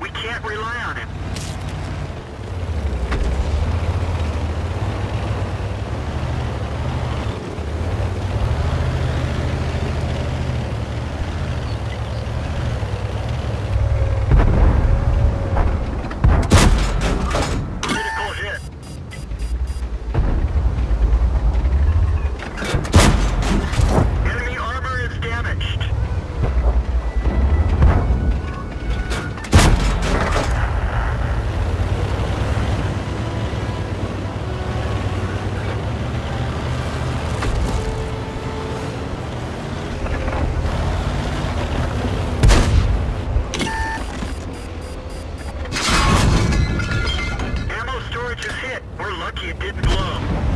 We can't rely on him. lucky it didn't blow.